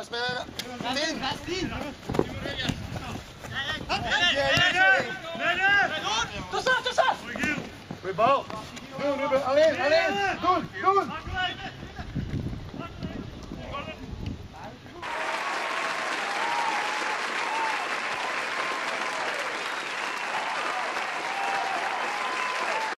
Bra, spela. Fint! Tussa, tussa! Good ball. Doel, Ruben. Alleen, alleen. Doel, doel.